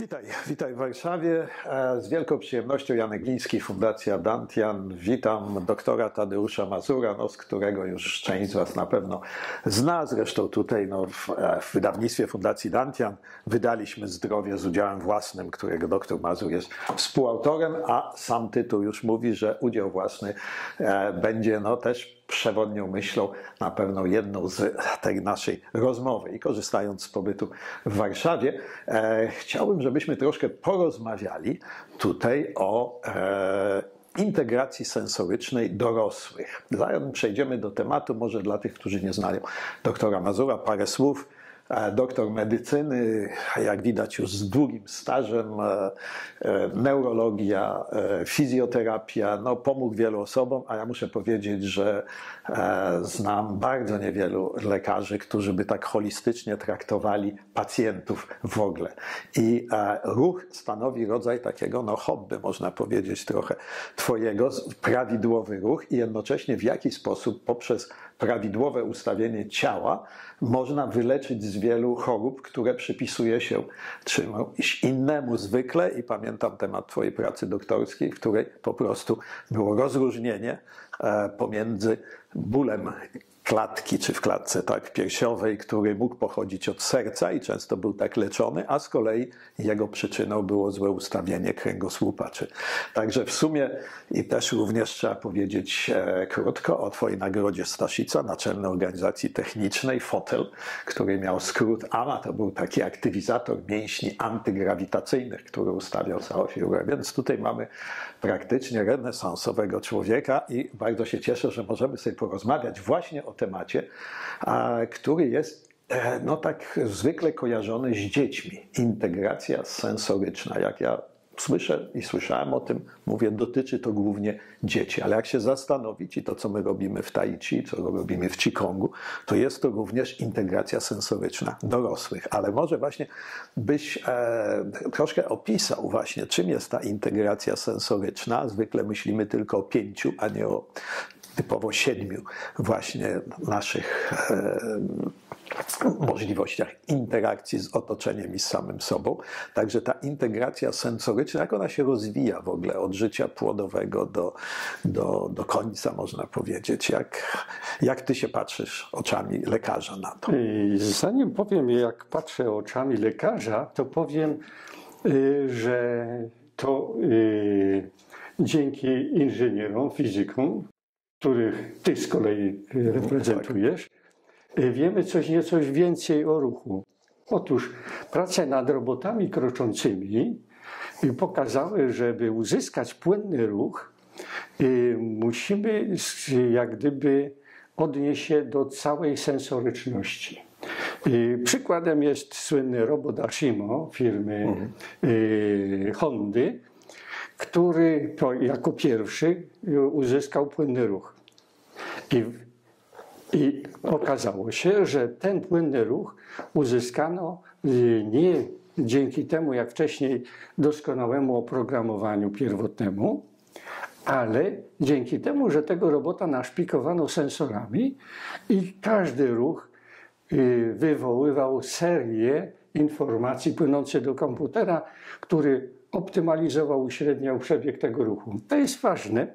Witaj, witaj w Warszawie. E, z wielką przyjemnością Janek Gliński, Fundacja Dantian. Witam doktora Tadeusza Mazura, no, z którego już część z Was na pewno zna. Zresztą tutaj no, w, e, w wydawnictwie Fundacji Dantian wydaliśmy Zdrowie z udziałem własnym, którego doktor Mazur jest współautorem, a sam tytuł już mówi, że udział własny e, będzie no, też przewodnią myślą, na pewno jedną z tej naszej rozmowy. I korzystając z pobytu w Warszawie, e, chciałbym, żebyśmy troszkę porozmawiali tutaj o e, integracji sensorycznej dorosłych. Zanim przejdziemy do tematu, może dla tych, którzy nie znają doktora Mazura, parę słów doktor medycyny, jak widać już z długim stażem, e, e, neurologia, e, fizjoterapia, no pomógł wielu osobom, a ja muszę powiedzieć, że znam bardzo niewielu lekarzy, którzy by tak holistycznie traktowali pacjentów w ogóle. I ruch stanowi rodzaj takiego, no hobby, można powiedzieć trochę, twojego, prawidłowy ruch i jednocześnie w jaki sposób poprzez prawidłowe ustawienie ciała można wyleczyć z wielu chorób, które przypisuje się czymś innemu zwykle. I pamiętam temat Twojej pracy doktorskiej, w której po prostu było rozróżnienie e, pomiędzy bólem klatki, czy w klatce tak, piersiowej, który mógł pochodzić od serca i często był tak leczony, a z kolei jego przyczyną było złe ustawienie kręgosłupa. Czy... Także w sumie i też również trzeba powiedzieć e, krótko o Twojej nagrodzie Staszica, Naczelnej Organizacji Technicznej, fotel, który miał skrót AMA, to był taki aktywizator mięśni antygrawitacyjnych, który ustawiał całą figurę. Więc tutaj mamy praktycznie renesansowego człowieka i bardzo się cieszę, że możemy sobie porozmawiać właśnie o temacie, który jest e, no tak zwykle kojarzony z dziećmi. Integracja sensoryczna. Jak ja słyszę i słyszałem o tym, mówię, dotyczy to głównie dzieci. Ale jak się zastanowić i to, co my robimy w Tai Chi, co robimy w Qigonggu, to jest to również integracja sensoryczna dorosłych. Ale może właśnie byś e, troszkę opisał właśnie, czym jest ta integracja sensoryczna. Zwykle myślimy tylko o pięciu, a nie o typowo siedmiu właśnie naszych możliwościach interakcji z otoczeniem i z samym sobą. Także ta integracja sensoryczna, jak ona się rozwija w ogóle od życia płodowego do, do, do końca, można powiedzieć. Jak, jak ty się patrzysz oczami lekarza na to? Zanim powiem, jak patrzę oczami lekarza, to powiem, y, że to y, dzięki inżynierom, fizykom, których ty z kolei reprezentujesz, wiemy coś nieco więcej o ruchu. Otóż prace nad robotami kroczącymi pokazały, żeby uzyskać płynny ruch, musimy jak gdyby odnieść się do całej sensoryczności. Przykładem jest słynny robot Ashimo firmy mhm. Hondy, który jako pierwszy uzyskał płynny ruch. I, I okazało się, że ten płynny ruch uzyskano y, nie dzięki temu, jak wcześniej, doskonałemu oprogramowaniu pierwotnemu, ale dzięki temu, że tego robota naszpikowano sensorami i każdy ruch y, wywoływał serię informacji płynących do komputera, który optymalizował, uśredniał przebieg tego ruchu. To jest ważne.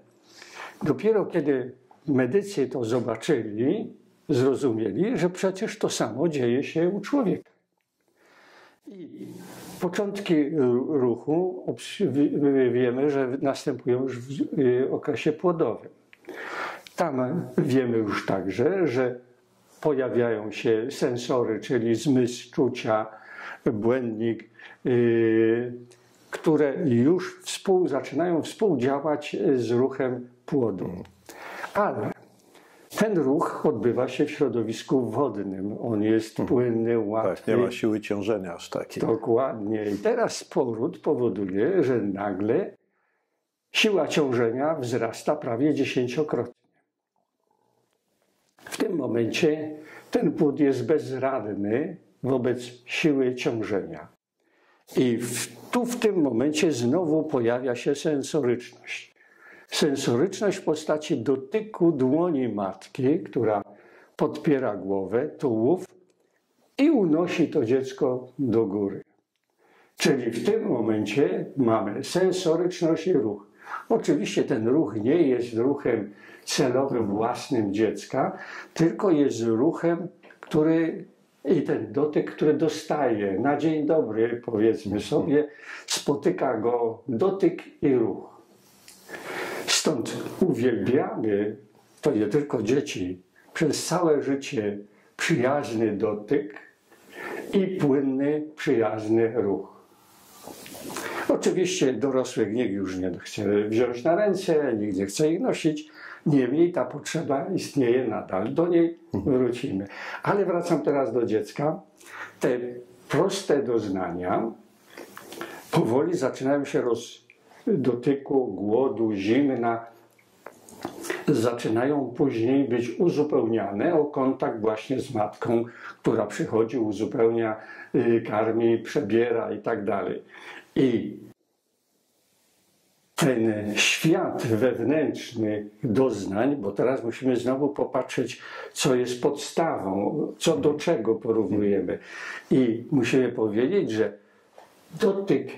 Dopiero kiedy medycy to zobaczyli, zrozumieli, że przecież to samo dzieje się u człowieka. I początki ruchu wiemy, że następują już w y, okresie płodowym. Tam wiemy już także, że pojawiają się sensory, czyli zmysł czucia, błędnik, y, które już współ, zaczynają współdziałać z ruchem płodu. Ale ten ruch odbywa się w środowisku wodnym. On jest mhm. płynny, łatwy. Tak, nie ma siły ciążenia aż takiej. Dokładnie. I teraz poród powoduje, że nagle siła ciążenia wzrasta prawie dziesięciokrotnie. W tym momencie ten płód jest bezradny wobec siły ciążenia. I w, tu w tym momencie znowu pojawia się sensoryczność. Sensoryczność w postaci dotyku dłoni matki, która podpiera głowę, tułów i unosi to dziecko do góry. Czyli w tym momencie mamy sensoryczność i ruch. Oczywiście ten ruch nie jest ruchem celowym własnym dziecka, tylko jest ruchem, który i ten dotyk, który dostaje na dzień dobry, powiedzmy sobie, spotyka go dotyk i ruch. Stąd uwielbiamy, to nie tylko dzieci, przez całe życie przyjazny dotyk i płynny, przyjazny ruch. Oczywiście dorosłych nikt już nie chce wziąć na ręce, nikt nie chce ich nosić, niemniej ta potrzeba istnieje nadal. Do niej wrócimy. Ale wracam teraz do dziecka. Te proste doznania powoli zaczynają się roz dotyku, głodu, zimna, zaczynają później być uzupełniane o kontakt właśnie z matką, która przychodzi, uzupełnia, y, karmi, przebiera i tak dalej. I ten świat wewnętrzny doznań, bo teraz musimy znowu popatrzeć, co jest podstawą, co do czego porównujemy. I musimy powiedzieć, że dotyk,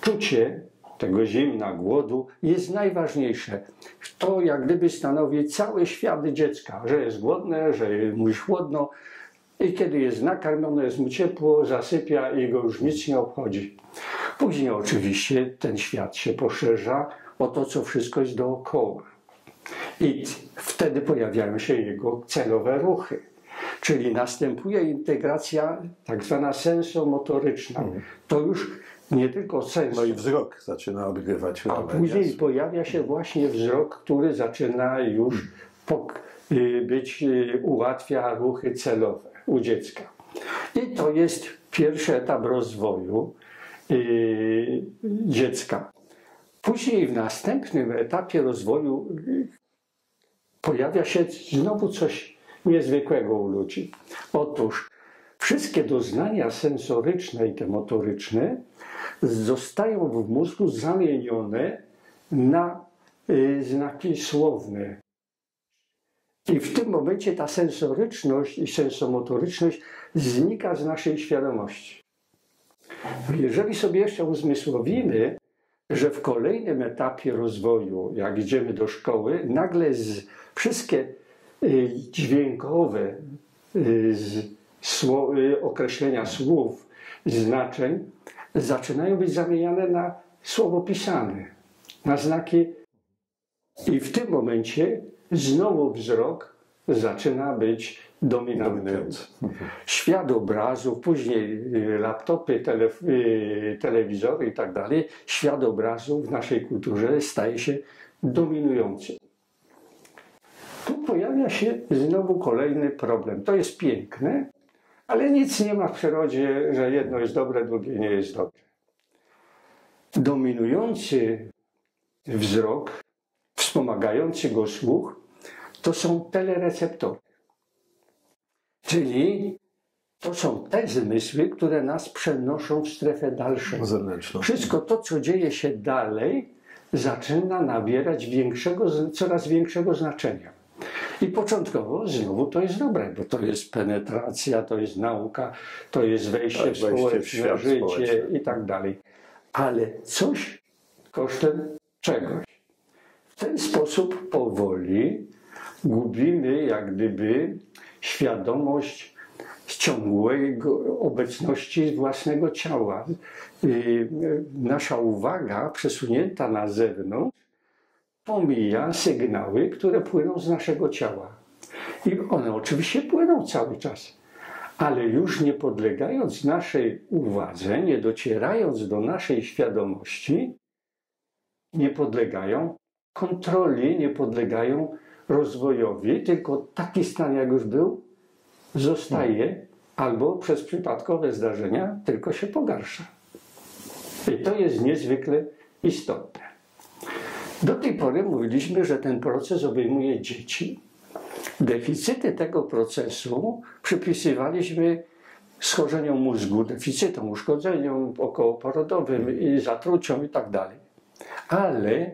czucie tego zimna, głodu jest najważniejsze. To jak gdyby stanowi cały świat dziecka, że jest głodne, że mu jest chłodno i kiedy jest nakarmione, jest mu ciepło, zasypia i go już nic nie obchodzi. Później oczywiście ten świat się poszerza o to, co wszystko jest dookoła. I wtedy pojawiają się jego celowe ruchy. Czyli następuje integracja tak zwana sensomotoryczna. Mhm. To już nie tylko sens. No i wzrok zaczyna odgrywać rolę. A później pojawia się właśnie wzrok, który zaczyna już y, być, y, ułatwia ruchy celowe u dziecka. I to jest pierwszy etap rozwoju dziecka. Później w następnym etapie rozwoju pojawia się znowu coś niezwykłego u ludzi. Otóż wszystkie doznania sensoryczne i te motoryczne zostają w mózgu zamienione na y, znaki słowne. I w tym momencie ta sensoryczność i sensomotoryczność znika z naszej świadomości. Jeżeli sobie jeszcze uzmysłowimy, że w kolejnym etapie rozwoju, jak idziemy do szkoły, nagle z, wszystkie y, dźwiękowe y, sło, określenia słów, znaczeń zaczynają być zamieniane na słowo pisane, na znaki. I w tym momencie znowu wzrok zaczyna być dominujący. Świat obrazów, później y, laptopy, tele, y, telewizory i tak dalej, świat w naszej kulturze staje się dominujący. Tu pojawia się znowu kolejny problem. To jest piękne, ale nic nie ma w przyrodzie, że jedno jest dobre, drugie nie jest dobre. Dominujący wzrok, wspomagający go słuch, to są telereceptory. Czyli to są te zmysły, które nas przenoszą w strefę dalszą. Zewnętrzną. Wszystko to, co dzieje się dalej, zaczyna nabierać większego, coraz większego znaczenia. I początkowo znowu to jest dobre, bo to jest penetracja, to jest nauka, to jest wejście tak, w społeczne w życie społeczny. i tak dalej. Ale coś kosztem czegoś. W ten sposób powoli gubimy jak gdyby świadomość ciągłej obecności własnego ciała. Nasza uwaga przesunięta na zewnątrz pomija sygnały, które płyną z naszego ciała. I one oczywiście płyną cały czas, ale już nie podlegając naszej uwadze, nie docierając do naszej świadomości, nie podlegają kontroli, nie podlegają rozwojowi, tylko taki stan, jak już był, zostaje albo przez przypadkowe zdarzenia tylko się pogarsza. I to jest niezwykle istotne. Do tej pory mówiliśmy, że ten proces obejmuje dzieci. Deficyty tego procesu przypisywaliśmy schorzeniom mózgu, deficytom, uszkodzeniom okołoporodowym i zatruciom itd. Tak Ale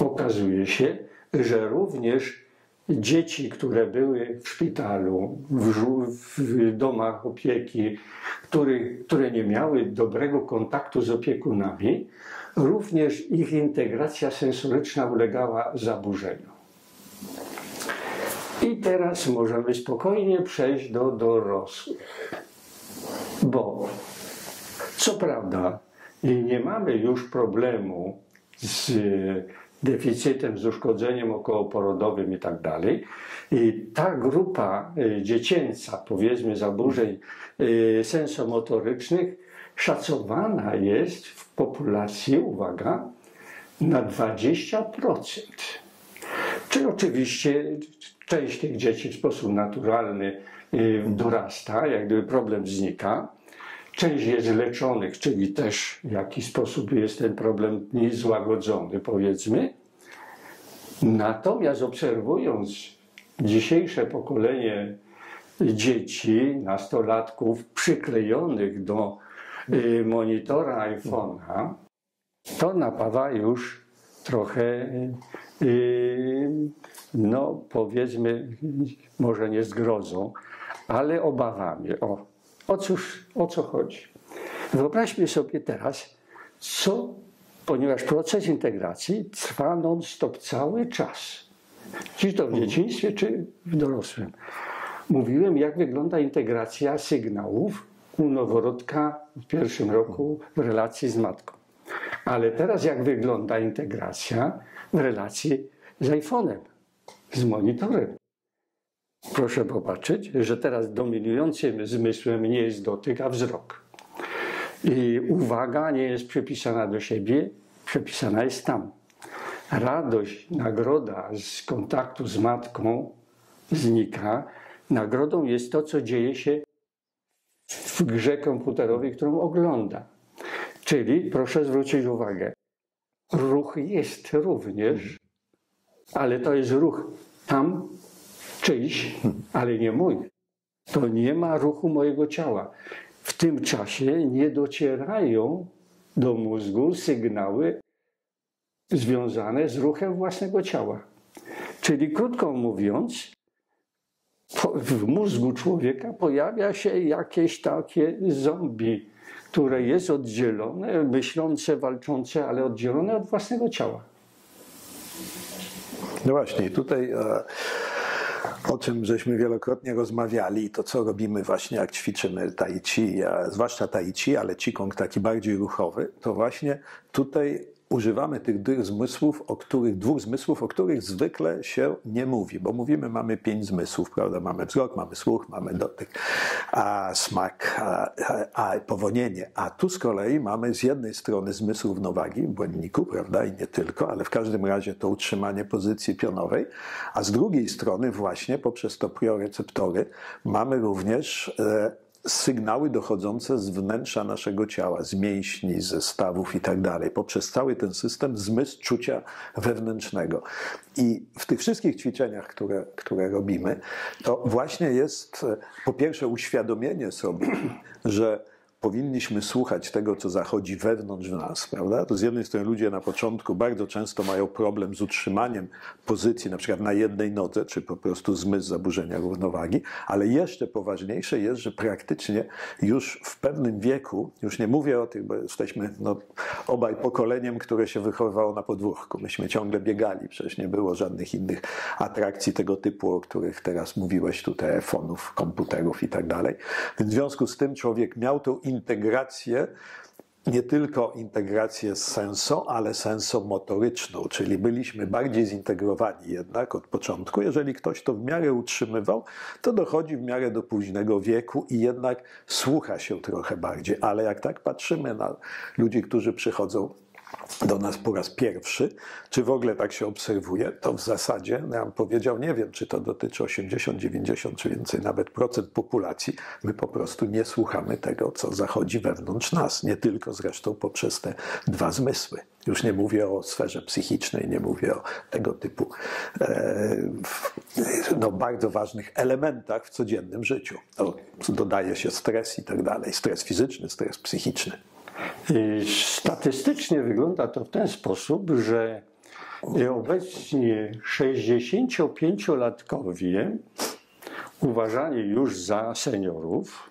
okazuje się, że również dzieci, które były w szpitalu, w, w domach opieki, który, które nie miały dobrego kontaktu z opiekunami, również ich integracja sensoryczna ulegała zaburzeniu. I teraz możemy spokojnie przejść do dorosłych. Bo co prawda nie mamy już problemu z deficytem, z uszkodzeniem okołoporodowym i tak dalej. I ta grupa y, dziecięca, powiedzmy zaburzeń y, sensomotorycznych, szacowana jest w populacji, uwaga, na 20%. Czyli oczywiście część tych dzieci w sposób naturalny y, dorasta, jak gdyby problem znika. Część jest leczonych, czyli też w jakiś sposób jest ten problem niezłagodzony, powiedzmy. Natomiast obserwując dzisiejsze pokolenie dzieci, nastolatków przyklejonych do y, monitora iPhone'a, to napawa już trochę, y, no powiedzmy, może nie zgrozą, ale obawami. O, o, cóż, o co chodzi? Wyobraźmy sobie teraz, co, ponieważ proces integracji trwa non-stop cały czas. Czy to w dzieciństwie, czy w dorosłym. Mówiłem, jak wygląda integracja sygnałów u noworodka w pierwszym roku w relacji z matką. Ale teraz jak wygląda integracja w relacji z iPhone'em, z monitorem. Proszę popatrzeć, że teraz dominującym zmysłem nie jest dotyk, a wzrok. I uwaga nie jest przypisana do siebie, przypisana jest tam. Radość, nagroda z kontaktu z matką znika. Nagrodą jest to, co dzieje się w grze komputerowej, którą ogląda. Czyli, proszę zwrócić uwagę, ruch jest również, ale to jest ruch tam czyjś, ale nie mój. To nie ma ruchu mojego ciała. W tym czasie nie docierają do mózgu sygnały związane z ruchem własnego ciała. Czyli krótko mówiąc, w mózgu człowieka pojawia się jakieś takie zombie, które jest oddzielone, myślące, walczące, ale oddzielone od własnego ciała. No właśnie, tutaj e, o czym żeśmy wielokrotnie rozmawiali, to co robimy właśnie jak ćwiczymy tai chi, zwłaszcza tai chi, ale qigong taki bardziej ruchowy, to właśnie tutaj używamy tych dwóch zmysłów, o których, dwóch zmysłów, o których zwykle się nie mówi, bo mówimy, mamy pięć zmysłów, prawda? Mamy wzrok, mamy słuch, mamy dotyk, a smak, a, a, powonienie. A tu z kolei mamy z jednej strony zmysł równowagi, błędniku, prawda? I nie tylko, ale w każdym razie to utrzymanie pozycji pionowej, a z drugiej strony właśnie poprzez to prioreceptory mamy również e, sygnały dochodzące z wnętrza naszego ciała, z mięśni, ze stawów i tak dalej, poprzez cały ten system zmysł czucia wewnętrznego. I w tych wszystkich ćwiczeniach, które, które robimy, to właśnie jest po pierwsze uświadomienie sobie, że powinniśmy słuchać tego, co zachodzi wewnątrz nas, prawda? To z jednej strony ludzie na początku bardzo często mają problem z utrzymaniem pozycji, na przykład na jednej nodze, czy po prostu zmysł zaburzenia równowagi, ale jeszcze poważniejsze jest, że praktycznie już w pewnym wieku, już nie mówię o tych, bo jesteśmy no, obaj pokoleniem, które się wychowywało na podwórku. Myśmy ciągle biegali, przecież nie było żadnych innych atrakcji tego typu, o których teraz mówiłeś tutaj, telefonów, komputerów i tak dalej. W związku z tym człowiek miał tą integrację, nie tylko integrację senso, ale sensomotoryczną, czyli byliśmy bardziej zintegrowani jednak od początku. Jeżeli ktoś to w miarę utrzymywał, to dochodzi w miarę do późnego wieku i jednak słucha się trochę bardziej. Ale jak tak patrzymy na ludzi, którzy przychodzą do nas po raz pierwszy, czy w ogóle tak się obserwuje, to w zasadzie, no ja bym powiedział, nie wiem, czy to dotyczy 80, 90, czy więcej nawet procent populacji, my po prostu nie słuchamy tego, co zachodzi wewnątrz nas, nie tylko zresztą poprzez te dwa zmysły. Już nie mówię o sferze psychicznej, nie mówię o tego typu e, no, bardzo ważnych elementach w codziennym życiu. Dodaje się stres i tak dalej, stres fizyczny, stres psychiczny. Statystycznie wygląda to w ten sposób, że obecnie 65-latkowie, uważani już za seniorów,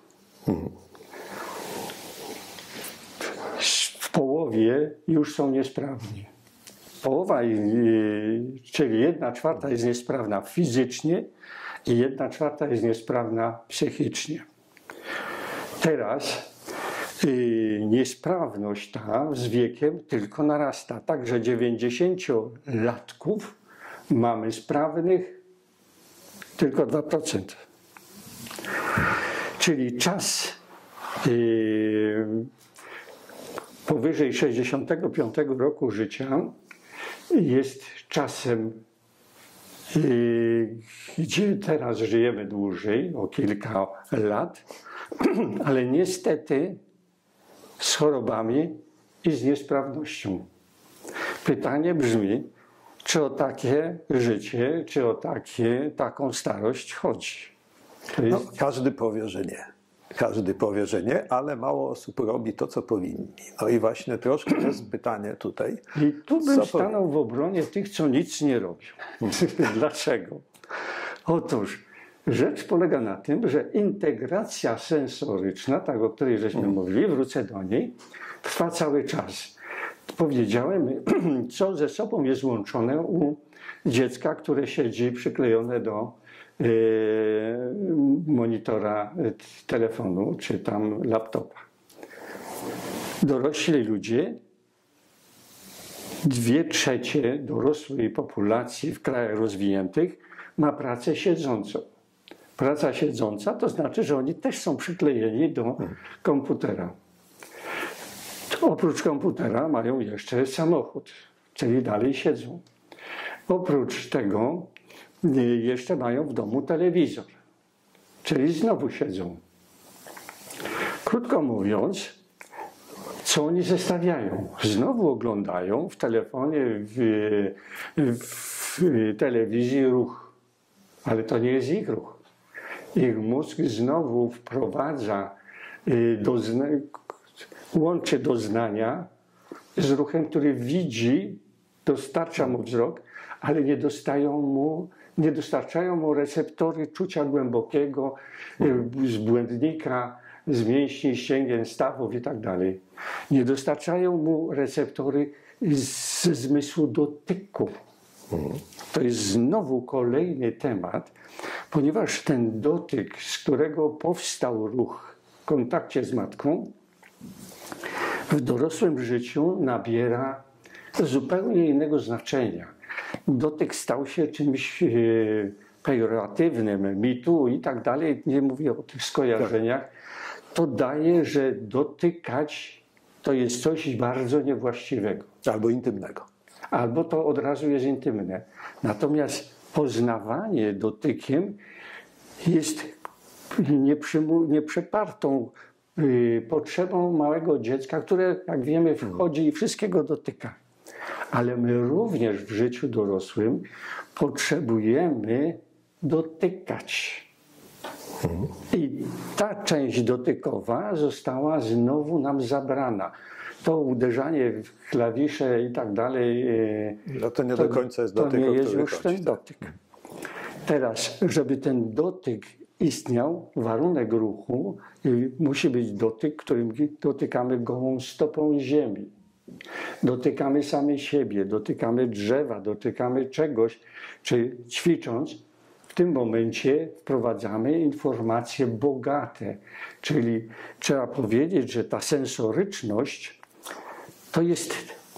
w połowie już są niesprawni. Połowa, czyli jedna czwarta jest niesprawna fizycznie i jedna czwarta jest niesprawna psychicznie. Teraz niesprawność ta z wiekiem tylko narasta. Także 90-latków mamy sprawnych tylko 2%. Czyli czas y, powyżej 65 roku życia jest czasem, y, gdzie teraz żyjemy dłużej, o kilka lat, ale niestety z chorobami i z niesprawnością. Pytanie brzmi, czy o takie życie, czy o takie, taką starość chodzi? Jest... No, każdy powie, że nie. Każdy powie, że nie, ale mało osób robi to, co powinni. No i właśnie troszkę jest pytanie tutaj. I tu bym stanął w obronie tych, co nic nie robią. Dlaczego? Otóż Rzecz polega na tym, że integracja sensoryczna, tak o której żeśmy mm. mówili, wrócę do niej, trwa cały czas. Powiedziałem, co ze sobą jest łączone u dziecka, które siedzi przyklejone do yy, monitora telefonu czy tam laptopa. Dorośli ludzie, dwie trzecie dorosłej populacji w krajach rozwiniętych ma pracę siedzącą praca siedząca, to znaczy, że oni też są przyklejeni do komputera. Oprócz komputera mają jeszcze samochód, czyli dalej siedzą. Oprócz tego y, jeszcze mają w domu telewizor, czyli znowu siedzą. Krótko mówiąc, co oni zestawiają? Znowu oglądają w telefonie, w, w telewizji ruch, ale to nie jest ich ruch ich mózg znowu wprowadza, y, dozna, łączy doznania z ruchem, który widzi, dostarcza mu wzrok, ale nie dostają mu nie dostarczają mu receptory czucia głębokiego y, z błędnika, z mięśni, ścięgien, stawów i tak dalej. Nie dostarczają mu receptory z zmysłu dotyku. To jest znowu kolejny temat, ponieważ ten dotyk, z którego powstał ruch w kontakcie z matką, w dorosłym życiu nabiera zupełnie innego znaczenia. Dotyk stał się czymś e, pejoratywnym, mitu i tak dalej, nie mówię o tych skojarzeniach. To daje, że dotykać to jest coś bardzo niewłaściwego. Albo intymnego. Albo to od razu jest intymne. Natomiast poznawanie dotykiem jest nieprzepartą y, potrzebą małego dziecka, które, jak wiemy, wchodzi i wszystkiego dotyka. Ale my również w życiu dorosłym potrzebujemy dotykać. I ta część dotykowa została znowu nam zabrana. To uderzanie w klawisze i tak dalej. Y, no to nie to, do końca jest dotyk. To nie jest już ten tak. dotyk. Teraz, żeby ten dotyk istniał, warunek ruchu musi być dotyk, którym dotykamy gołą stopą ziemi. Dotykamy sami siebie, dotykamy drzewa, dotykamy czegoś, czy ćwicząc, w tym momencie wprowadzamy informacje bogate. Czyli trzeba powiedzieć, że ta sensoryczność to jest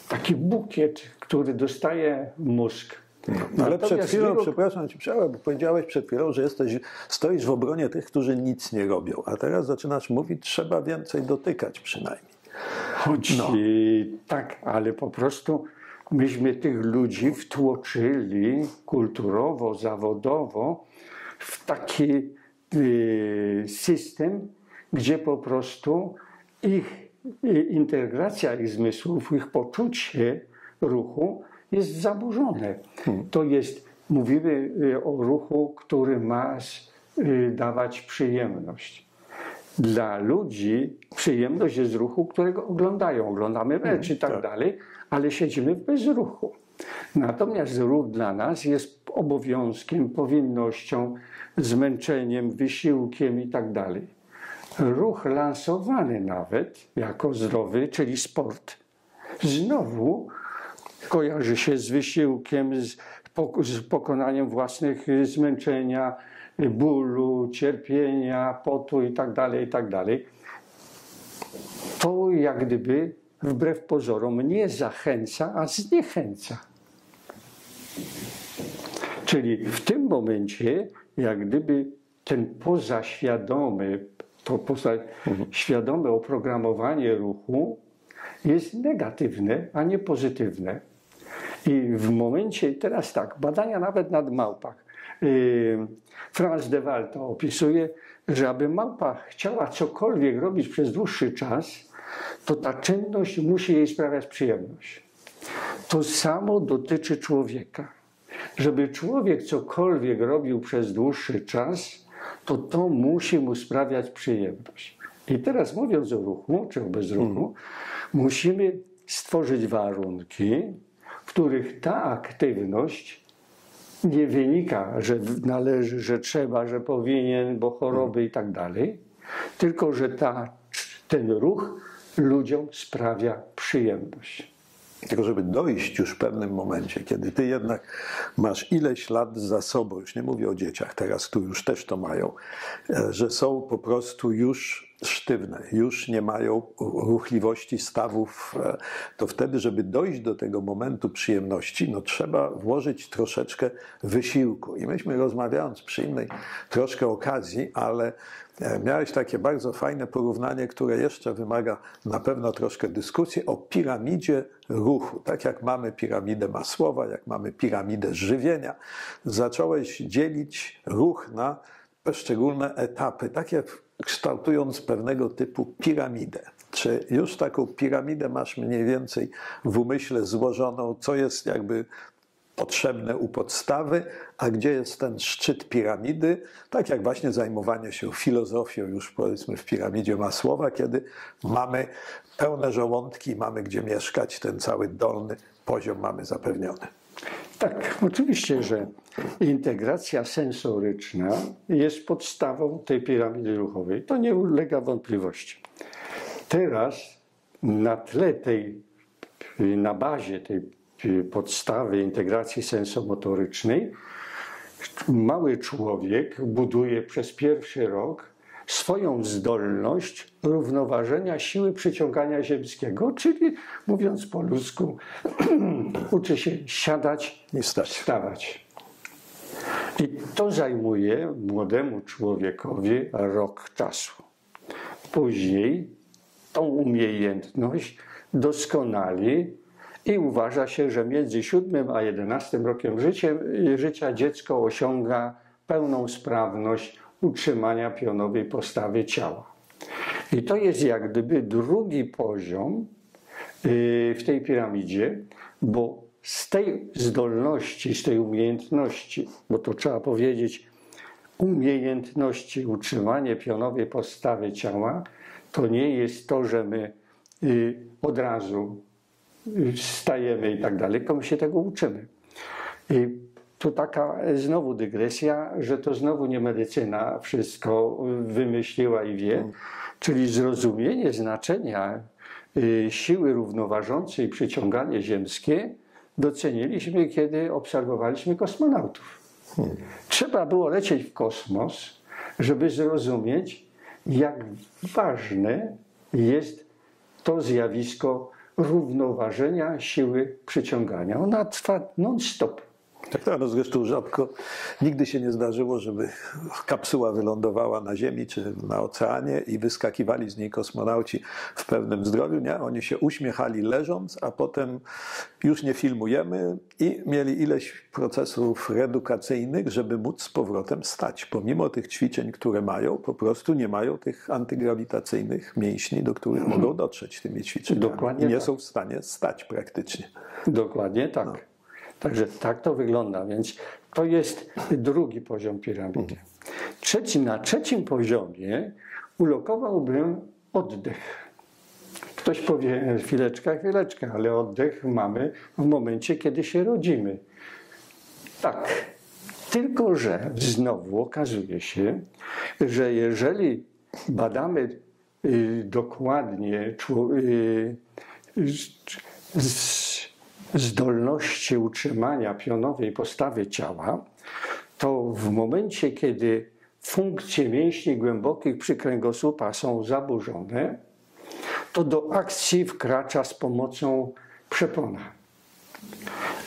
taki bukiet, który dostaje mózg no, ale przed chwilą, przepraszam ci przerwę, bo powiedziałeś przed chwilą, że jesteś, stoisz w obronie tych, którzy nic nie robią, a teraz zaczynasz mówić, trzeba więcej dotykać przynajmniej. Choć no. tak, ale po prostu myśmy tych ludzi wtłoczyli kulturowo, zawodowo w taki y, system, gdzie po prostu ich integracja ich zmysłów, ich poczucie ruchu jest zaburzone. Hmm. To jest, mówimy y, o ruchu, który ma y, dawać przyjemność. Dla ludzi przyjemność jest ruchu, którego oglądają. Oglądamy mecz hmm, i tak, tak, dalej, ale siedzimy w bezruchu. Natomiast ruch dla nas jest obowiązkiem, powinnością, zmęczeniem, wysiłkiem i tak dalej. Ruch lansowany nawet jako zdrowy, czyli sport, znowu kojarzy się z wysiłkiem, z, z pokonaniem własnych zmęczenia, bólu, cierpienia, potu i tak dalej, i tak. To jak gdyby wbrew pozorom nie zachęca, a zniechęca. Czyli w tym momencie, jak gdyby ten pozaświadomy, to pozaświadome oprogramowanie ruchu jest negatywne, a nie pozytywne. I w momencie, teraz tak, badania nawet nad małpach. Yy, Franz de Waal to opisuje, że aby małpa chciała cokolwiek robić przez dłuższy czas, to ta czynność musi jej sprawiać przyjemność. To samo dotyczy człowieka. Żeby człowiek cokolwiek robił przez dłuższy czas, to to musi mu sprawiać przyjemność. I teraz mówiąc o ruchu, czy o bezruchu, hmm. musimy stworzyć warunki, w których ta aktywność nie wynika, że należy, że trzeba, że powinien, bo choroby i tak dalej, tylko że ta, ten ruch ludziom sprawia przyjemność. Tylko żeby dojść już w pewnym momencie, kiedy ty jednak masz ileś lat za sobą, już nie mówię o dzieciach teraz, którzy już też to mają, e, że są po prostu już sztywne, już nie mają ruchliwości stawów, e, to wtedy, żeby dojść do tego momentu przyjemności, no trzeba włożyć troszeczkę wysiłku. I myśmy rozmawiając przy innej troszkę okazji, ale e, miałeś takie bardzo fajne porównanie, które jeszcze wymaga na pewno troszkę dyskusji o piramidzie ruchu. Tak jak mamy piramidę Masłowa, jak mamy piramidę żywienia, zacząłeś dzielić ruch na poszczególne etapy, takie kształtując pewnego typu piramidę. Czy już taką piramidę masz mniej więcej w umyśle złożoną, co jest jakby potrzebne u podstawy, a gdzie jest ten szczyt piramidy, tak jak właśnie zajmowanie się filozofią już powiedzmy w piramidzie Masłowa, kiedy mamy pełne żołądki, mamy gdzie mieszkać, ten cały dolny poziom mamy zapewniony. Tak, oczywiście, że integracja sensoryczna jest podstawą tej piramidy ruchowej. To nie ulega wątpliwości. Teraz na tle tej, na bazie tej podstawy integracji sensomotorycznej, mały człowiek buduje przez pierwszy rok swoją zdolność równoważenia siły przyciągania ziemskiego, czyli mówiąc po ludzku, uczy się siadać i stać. stawać. I to zajmuje młodemu człowiekowi rok czasu. Później tą umiejętność doskonali i uważa się, że między 7 a 11 rokiem życia, życia dziecko osiąga pełną sprawność utrzymania pionowej postawy ciała. I to jest jak gdyby drugi poziom y, w tej piramidzie, bo z tej zdolności, z tej umiejętności, bo to trzeba powiedzieć, umiejętności utrzymania pionowej postawy ciała, to nie jest to, że my y, od razu y, stajemy i tak dalej, tylko my się tego uczymy. Tu taka znowu dygresja, że to znowu nie medycyna wszystko wymyśliła i wie, mm. czyli zrozumienie znaczenia y, siły równoważącej przyciąganie ziemskie doceniliśmy, kiedy obserwowaliśmy kosmonautów. Hmm. Trzeba było lecieć w kosmos, żeby zrozumieć, jak ważne jest to zjawisko równoważenia siły przyciągania. Ona trwa non-stop. Tak, tak, no zresztą rzadko nigdy się nie zdarzyło, żeby kapsuła wylądowała na Ziemi czy na oceanie i wyskakiwali z niej kosmonauci w pewnym zdrowiu. Nie? Oni się uśmiechali leżąc, a potem już nie filmujemy i mieli ileś procesów reedukacyjnych, żeby móc z powrotem stać. Pomimo tych ćwiczeń, które mają, po prostu nie mają tych antygrawitacyjnych mięśni, do których mogą dotrzeć tymi ćwiczeniami. Dokładnie I nie tak. są w stanie stać praktycznie. Dokładnie tak. No. Także tak to wygląda, więc to jest drugi poziom piramidy. Trzeci, na trzecim poziomie ulokowałbym oddech. Ktoś powie, chwileczka, chwileczka, ale oddech mamy w momencie, kiedy się rodzimy. Tak, tylko że znowu okazuje się, że jeżeli badamy y, dokładnie y, zdolności utrzymania pionowej postawy ciała, to w momencie, kiedy funkcje mięśni głębokich przykręgosłupa są zaburzone, to do akcji wkracza z pomocą przepona.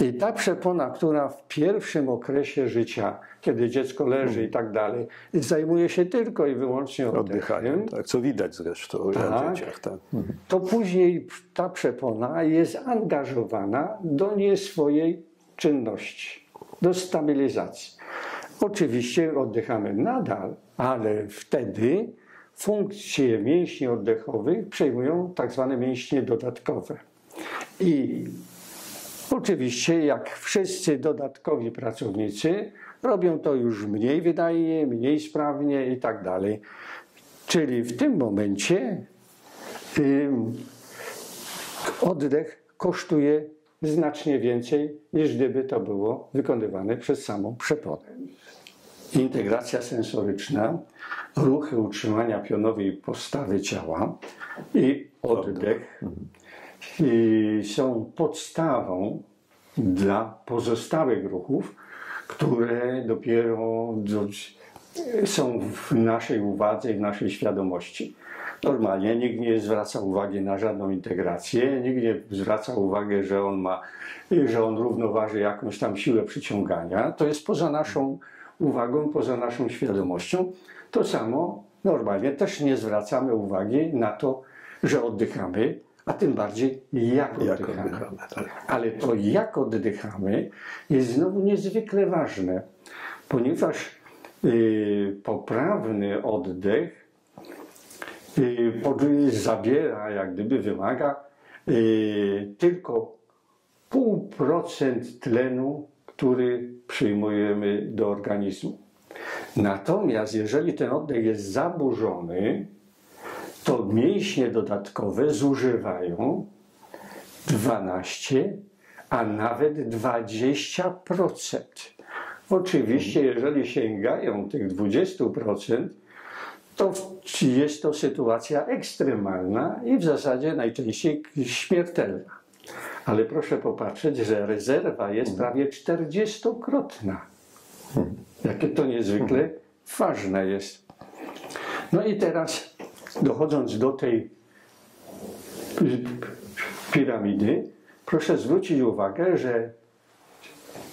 I ta przepona, która w pierwszym okresie życia, kiedy dziecko leży i tak dalej, zajmuje się tylko i wyłącznie oddechaniem, tak, co widać zresztą tak, dzieciach. Tak. To później ta przepona jest angażowana do nie swojej czynności, do stabilizacji. Oczywiście oddychamy nadal, ale wtedy funkcje mięśni oddechowych przejmują tak zwane mięśnie dodatkowe. I oczywiście, jak wszyscy dodatkowi pracownicy, robią to już mniej wydajnie, mniej sprawnie i tak dalej. Czyli w tym momencie oddech kosztuje znacznie więcej, niż gdyby to było wykonywane przez samą przeponę. Integracja sensoryczna, ruchy utrzymania pionowej postawy ciała i oddech są podstawą dla pozostałych ruchów, które dopiero są w naszej uwadze i w naszej świadomości. Normalnie nikt nie zwraca uwagi na żadną integrację, nikt nie zwraca uwagi, że on ma, że on równoważy jakąś tam siłę przyciągania. To jest poza naszą uwagą, poza naszą świadomością. To samo normalnie też nie zwracamy uwagi na to, że oddychamy, a tym bardziej jak oddychamy. Jak oddychamy tak. Ale to jak oddychamy jest znowu niezwykle ważne, ponieważ yy, poprawny oddech yy, zabiera, jak gdyby wymaga yy, tylko pół procent tlenu który przyjmujemy do organizmu. Natomiast jeżeli ten oddech jest zaburzony, to mięśnie dodatkowe zużywają 12, a nawet 20%. Oczywiście, jeżeli sięgają tych 20%, to jest to sytuacja ekstremalna i w zasadzie najczęściej śmiertelna. Ale proszę popatrzeć, że rezerwa jest prawie 40-krotna. Jakie to niezwykle ważne jest. No i teraz, dochodząc do tej piramidy, proszę zwrócić uwagę, że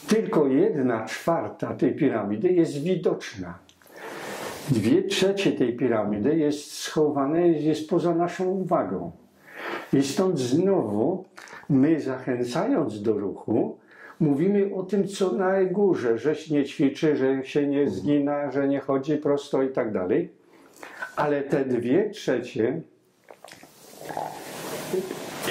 tylko jedna czwarta tej piramidy jest widoczna. Dwie trzecie tej piramidy jest schowane, jest poza naszą uwagą. I stąd znowu my zachęcając do ruchu, mówimy o tym, co na górze, że się nie ćwiczy, że się nie zgina, że nie chodzi prosto i tak dalej. Ale te dwie trzecie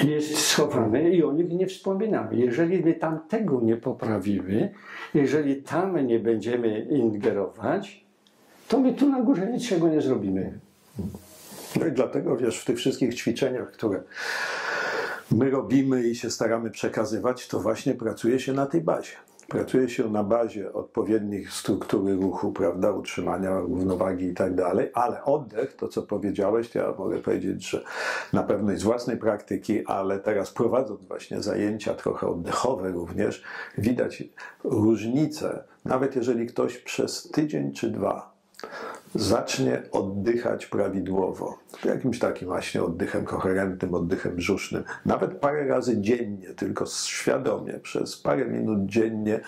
jest schowane i o nich nie wspominamy. Jeżeli my tam tego nie poprawimy, jeżeli tam nie będziemy ingerować, to my tu na górze niczego nie zrobimy. No i dlatego, wiesz, w tych wszystkich ćwiczeniach, które my robimy i się staramy przekazywać, to właśnie pracuje się na tej bazie. Pracuje się na bazie odpowiednich struktury ruchu, prawda, utrzymania równowagi i tak dalej, ale oddech, to co powiedziałeś, to ja mogę powiedzieć, że na pewno z własnej praktyki, ale teraz prowadząc właśnie zajęcia trochę oddechowe również, widać różnicę, nawet jeżeli ktoś przez tydzień czy dwa zacznie oddychać prawidłowo, jakimś takim właśnie oddechem koherentnym, oddechem brzusznym, nawet parę razy dziennie, tylko świadomie, przez parę minut dziennie,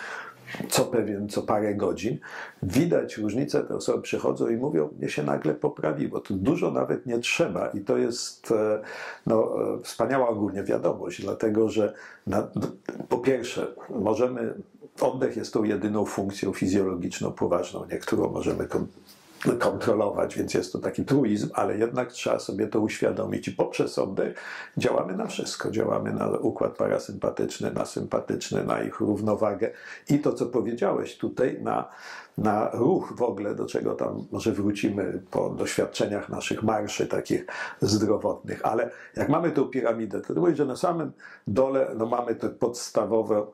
co pewien, co parę godzin, widać różnicę, te osoby przychodzą i mówią, mnie się nagle poprawiło. Tu dużo nawet nie trzeba. I to jest e, no, e, wspaniała ogólnie wiadomość, dlatego że na, po pierwsze możemy, oddech jest tą jedyną funkcją fizjologiczną poważną, niektórą możemy kontrolować, więc jest to taki truizm, ale jednak trzeba sobie to uświadomić i poprzez oddech działamy na wszystko. Działamy na układ parasympatyczny, na sympatyczny, na ich równowagę i to, co powiedziałeś tutaj, na, na ruch w ogóle, do czego tam może wrócimy po doświadczeniach naszych marszy takich zdrowotnych. Ale jak mamy tą piramidę, to mówię, że na samym dole no, mamy te podstawowe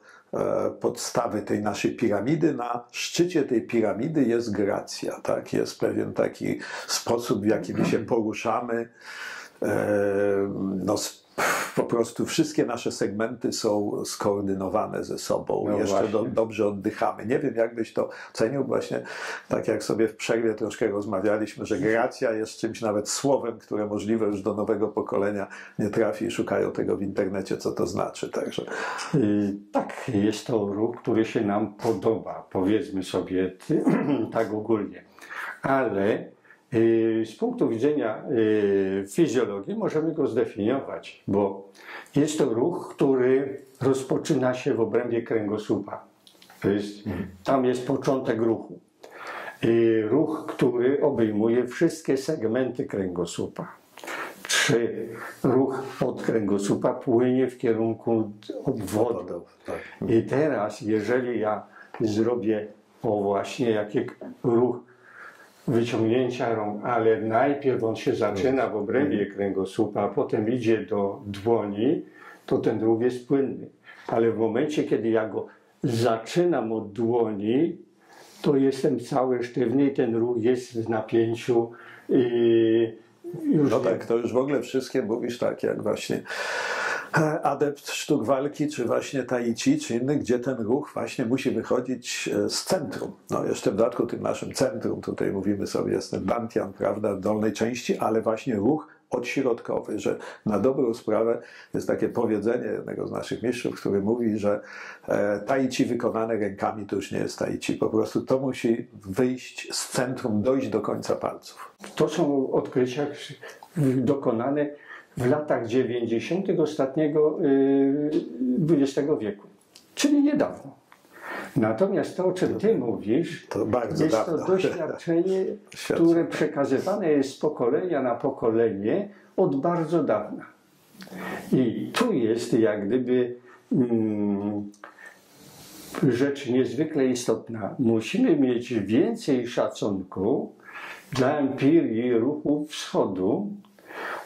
podstawy tej naszej piramidy. Na szczycie tej piramidy jest gracja, tak? Jest pewien taki sposób, w jaki my się poruszamy. E, no, po prostu wszystkie nasze segmenty są skoordynowane ze sobą. No Jeszcze do, dobrze oddychamy. Nie wiem, jak byś to cenił właśnie, tak jak sobie w przerwie troszkę rozmawialiśmy, że gracja jest czymś nawet słowem, które możliwe już do nowego pokolenia nie trafi i szukają tego w internecie, co to znaczy. Także. Y, tak, jest to ruch, który się nam podoba, powiedzmy sobie tak ogólnie. Ale z punktu widzenia y, fizjologii możemy go zdefiniować, bo jest to ruch, który rozpoczyna się w obrębie kręgosłupa. Jest, tam jest początek ruchu. Y, ruch, który obejmuje wszystkie segmenty kręgosłupa. Czy ruch od kręgosłupa płynie w kierunku obwodu. Tak. I teraz, jeżeli ja zrobię o właśnie jaki ruch wyciągnięcia rąk, ale najpierw on się zaczyna w obrębie kręgosłupa, a potem idzie do dłoni, to ten ruch jest płynny. Ale w momencie, kiedy ja go zaczynam od dłoni, to jestem cały sztywny i ten ruch jest w napięciu. Już no tak, to już w ogóle wszystkie mówisz tak, jak właśnie adept sztuk walki, czy właśnie tai chi, czy inny, gdzie ten ruch właśnie musi wychodzić e, z centrum. No jeszcze w dodatku tym naszym centrum, tutaj mówimy sobie, jest ten Dantian, prawda, w dolnej części, ale właśnie ruch odśrodkowy, że na dobrą sprawę jest takie powiedzenie jednego z naszych mistrzów, który mówi, że e, tai chi wykonane rękami to już nie jest tai chi, po prostu to musi wyjść z centrum, dojść do końca palców. To są odkrycia dokonane w latach 90. ostatniego XX y, wieku, czyli niedawno. Natomiast to, o czym Ty mówisz, to jest dawno. to doświadczenie, które przekazywane jest z pokolenia na pokolenie od bardzo dawna. I tu jest jak gdyby mm, rzecz niezwykle istotna. Musimy mieć więcej szacunku dla empirii ruchu wschodu,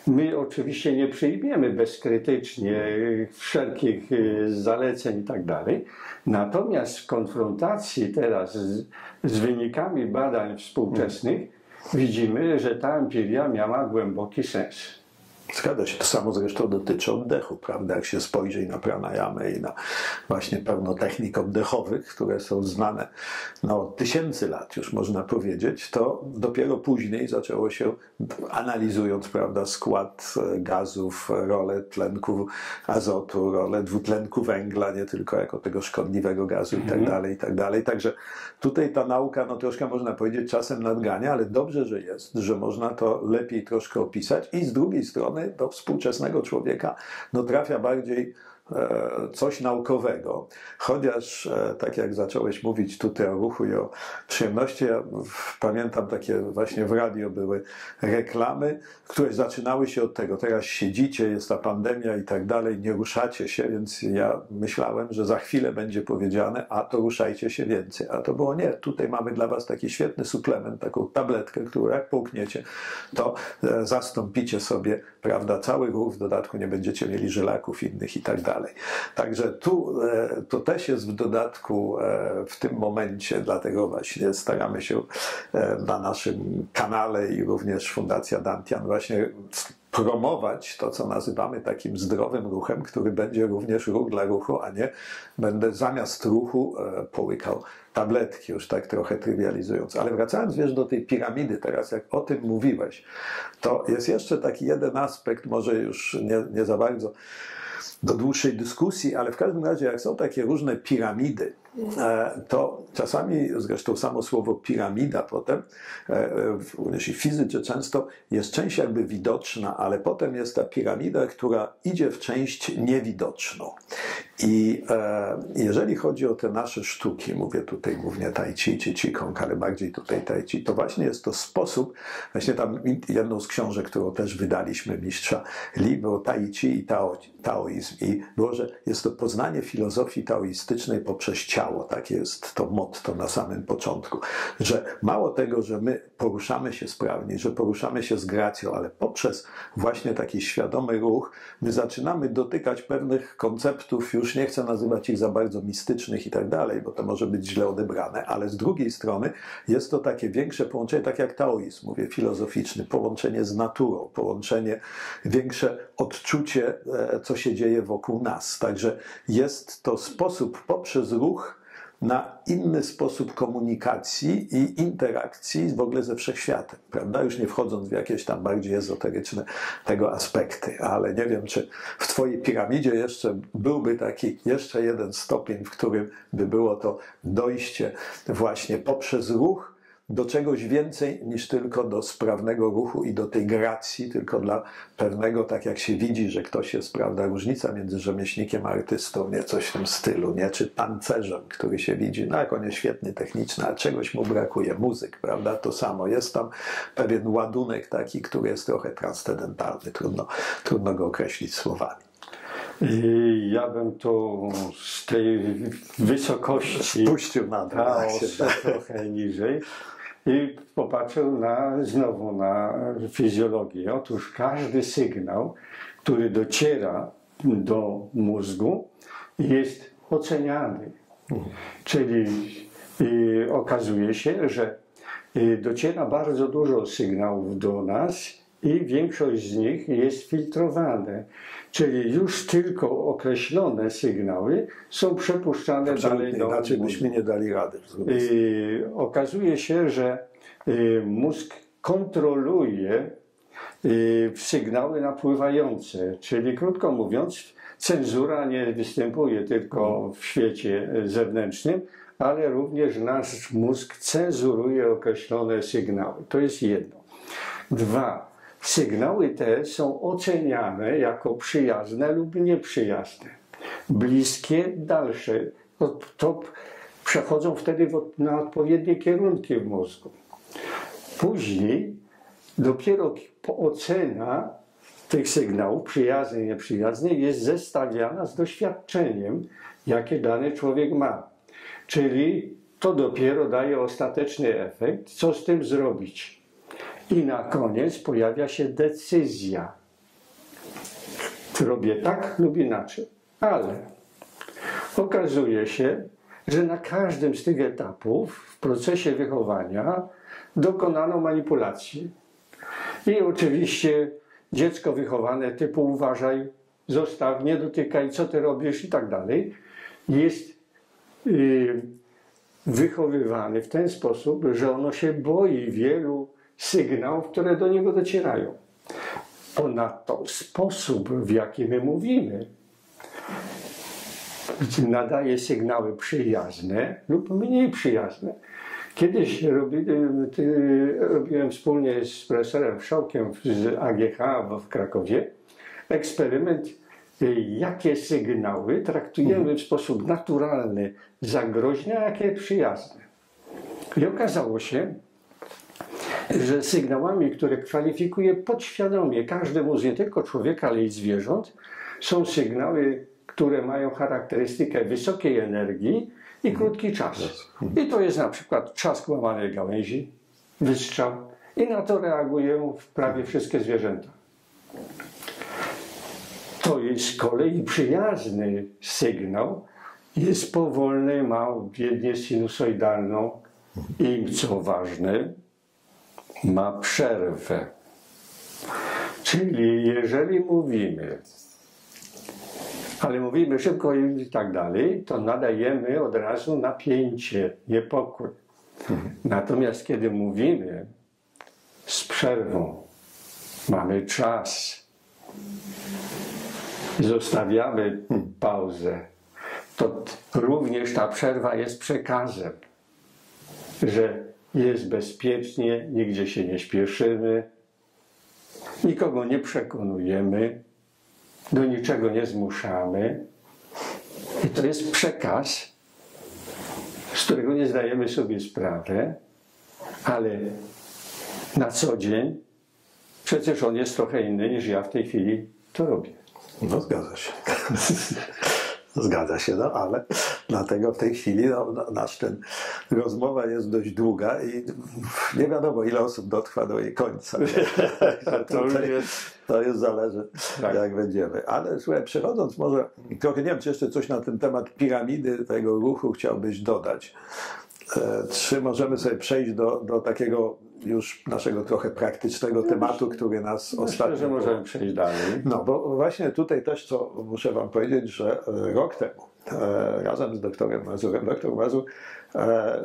My oczywiście nie przyjmiemy bezkrytycznie wszelkich y, zaleceń i tak dalej. Natomiast w konfrontacji teraz z, z wynikami badań współczesnych widzimy, że ta empiria miała głęboki sens. Zgadza się. To samo zresztą dotyczy oddechu, prawda? Jak się spojrzy na pranayamę i na właśnie pełno technik oddechowych, które są znane no, od tysięcy lat, już można powiedzieć, to dopiero później zaczęło się, analizując, prawda, skład e, gazów, rolę tlenku azotu, rolę dwutlenku węgla, nie tylko jako tego szkodliwego gazu i tak mhm. dalej, i tak dalej. Także tutaj ta nauka, no troszkę można powiedzieć, czasem nadgania, ale dobrze, że jest, że można to lepiej troszkę opisać i z drugiej strony do współczesnego człowieka. No, trafia bardziej coś naukowego. Chociaż, e, tak jak zacząłeś mówić tutaj o ruchu i o przyjemności, ja pamiętam takie właśnie w radio były reklamy, które zaczynały się od tego, teraz siedzicie, jest ta pandemia i tak dalej, nie ruszacie się, więc ja myślałem, że za chwilę będzie powiedziane, a to ruszajcie się więcej. A to było nie, tutaj mamy dla was taki świetny suplement, taką tabletkę, którą jak połkniecie, to e, zastąpicie sobie, prawda, cały ruch, w dodatku nie będziecie mieli żelaków innych i tak dalej dalej. Także tu e, to też jest w dodatku e, w tym momencie, dlatego właśnie staramy się e, na naszym kanale i również Fundacja Dantian właśnie promować to, co nazywamy takim zdrowym ruchem, który będzie również ruch dla ruchu, a nie będę zamiast ruchu połykał tabletki, już tak trochę trywializując. Ale wracając wiesz do tej piramidy teraz, jak o tym mówiłeś, to jest jeszcze taki jeden aspekt, może już nie, nie za bardzo do dłuższej dyskusji, ale w każdym razie, jak są takie różne piramidy, e, to czasami, zresztą samo słowo piramida potem, e, w fizyce często jest część jakby widoczna, ale potem jest ta piramida, która idzie w część niewidoczną. I e, jeżeli chodzi o te nasze sztuki, mówię tutaj głównie tai chi czy qigong, ale bardziej tutaj tai chi, to właśnie jest to sposób, właśnie tam jedną z książek, którą też wydaliśmy mistrza Li, było tai chi i tao, taoizm. I było, że jest to poznanie filozofii taoistycznej poprzez ciało. Takie jest to motto na samym początku. Że mało tego, że my poruszamy się sprawnie, że poruszamy się z gracją, ale poprzez właśnie taki świadomy ruch, my zaczynamy dotykać pewnych konceptów, już nie chcę nazywać ich za bardzo mistycznych i tak dalej, bo to może być źle odebrane, ale z drugiej strony jest to takie większe połączenie, tak jak taoizm, mówię, filozoficzny, połączenie z naturą, połączenie, większe odczucie, e, co się dzieje wokół nas. Także jest to sposób poprzez ruch, na inny sposób komunikacji i interakcji w ogóle ze wszechświatem, prawda? Już nie wchodząc w jakieś tam bardziej ezoteryczne tego aspekty, ale nie wiem, czy w Twojej piramidzie jeszcze byłby taki jeszcze jeden stopień, w którym by było to dojście właśnie poprzez ruch do czegoś więcej niż tylko do sprawnego ruchu i do tej gracji, tylko dla pewnego, tak jak się widzi, że ktoś jest, prawda, różnica między rzemieślnikiem a artystą, nie? Coś w tym stylu, nie, czy tancerzem, który się widzi, no jak on jest świetny techniczny, ale czegoś mu brakuje, muzyk, prawda, to samo, jest tam pewien ładunek taki, który jest trochę transcendentalny, trudno, trudno go określić słowami. Ja bym to z tej wysokości spuścił na dół, trochę niżej i popatrzył na, znowu na fizjologię. Otóż każdy sygnał, który dociera do mózgu, jest oceniany. Czyli okazuje się, że dociera bardzo dużo sygnałów do nas i większość z nich jest filtrowane. Czyli już tylko określone sygnały są przepuszczane Absolutnie, dalej do inaczej byśmy nie dali rady. I okazuje się, że y, mózg kontroluje y, sygnały napływające, czyli krótko mówiąc, cenzura nie występuje tylko w świecie zewnętrznym, ale również nasz mózg cenzuruje określone sygnały. To jest jedno. Dwa, Sygnały te są oceniane jako przyjazne lub nieprzyjazne, bliskie, dalsze. To przechodzą wtedy na odpowiednie kierunki w mózgu. Później dopiero ocena tych sygnałów, przyjazny, nieprzyjazny, jest zestawiana z doświadczeniem, jakie dany człowiek ma. Czyli to dopiero daje ostateczny efekt, co z tym zrobić. I na koniec pojawia się decyzja. Robię tak lub inaczej. Ale okazuje się, że na każdym z tych etapów w procesie wychowania dokonano manipulacji. I oczywiście dziecko wychowane typu uważaj, zostaw, nie dotykaj, co ty robisz i tak dalej, jest yy, wychowywany w ten sposób, że ono się boi wielu sygnałów, które do niego docierają. Ponadto sposób, w jaki my mówimy, nadaje sygnały przyjazne lub mniej przyjazne. Kiedyś robi, robiłem wspólnie z profesorem Wszołkiem z AGH w Krakowie eksperyment, jakie sygnały traktujemy w sposób naturalny za groźne, a jakie przyjazne. I okazało się, że sygnałami, które kwalifikuje podświadomie każdy mózg, nie tylko człowieka, ale i zwierząt, są sygnały, które mają charakterystykę wysokiej energii i mhm. krótki czas. I to jest na przykład czas łamanej gałęzi, wystrzał i na to reagują prawie wszystkie zwierzęta. To jest z kolei przyjazny sygnał, jest powolny, ma odwiednię sinusoidalną i co ważne, ma przerwę. Czyli jeżeli mówimy, ale mówimy szybko i tak dalej, to nadajemy od razu napięcie, niepokój. Natomiast kiedy mówimy z przerwą, mamy czas, zostawiamy pauzę, to również ta przerwa jest przekazem, że jest bezpiecznie, nigdzie się nie śpieszymy, nikogo nie przekonujemy, do niczego nie zmuszamy. I to jest przekaz, z którego nie zdajemy sobie sprawy, ale na co dzień przecież on jest trochę inny niż ja w tej chwili to robię. No zgadza się. Zgadza się, no ale dlatego w tej chwili no, nasz ten rozmowa jest dość długa i nie wiadomo ile osób dotrwa do jej końca. to, już jest... to już zależy tak. jak będziemy. Ale słuchaj, przechodząc może, trochę nie wiem, czy jeszcze coś na ten temat piramidy tego ruchu chciałbyś dodać. E, czy możemy sobie przejść do, do takiego już naszego trochę praktycznego tematu, który nas Myślę, ostatnio... że możemy przejść dalej. No, bo właśnie tutaj też, co muszę Wam powiedzieć, że e, rok temu e, razem z doktorem Mazurem, doktor Mazur e,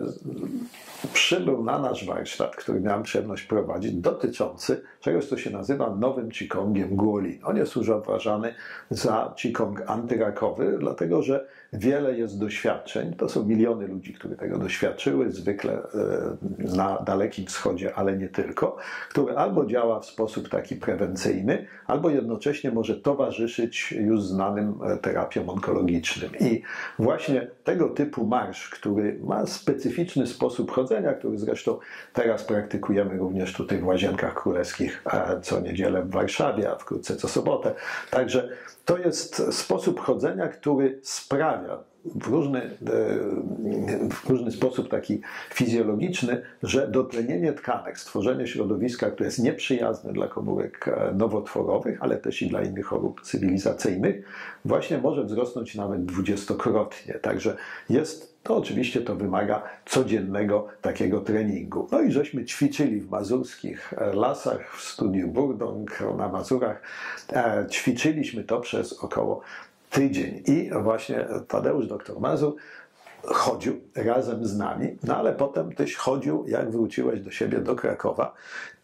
przybył na nasz warsztat, który miałem przyjemność prowadzić, dotyczący czegoś, co się nazywa nowym Qigongiem Guolin. On jest uważany za Qigong antyrakowy, dlatego że wiele jest doświadczeń. To są miliony ludzi, które tego doświadczyły, zwykle e, na Dalekim Wschodzie, ale nie tylko, które albo działa w sposób taki prewencyjny, albo jednocześnie może towarzyszyć już znanym e, terapiom onkologicznym. I właśnie tego typu marsz, który ma specyficzny sposób chodzenia, który zresztą teraz praktykujemy również tutaj w Łazienkach Królewskich co niedzielę w Warszawie, a wkrótce co sobotę. Także to jest sposób chodzenia, który sprawia w różny, e, w różny sposób taki fizjologiczny, że dotlenienie tkanek, stworzenie środowiska, które jest nieprzyjazne dla komórek e, nowotworowych, ale też i dla innych chorób cywilizacyjnych, właśnie może wzrosnąć nawet dwudziestokrotnie. Także jest to oczywiście to wymaga codziennego takiego treningu. No i żeśmy ćwiczyli w mazurskich e, lasach, w studiu Burdong na Mazurach. Ćwiczyliśmy to przez około tydzień. I właśnie Tadeusz, doktor Mazur, chodził razem z nami, no ale potem tyś chodził, jak wróciłeś do siebie do Krakowa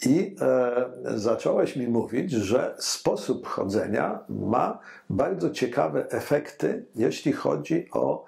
i e, zacząłeś mi mówić, że sposób chodzenia ma bardzo ciekawe efekty, jeśli chodzi o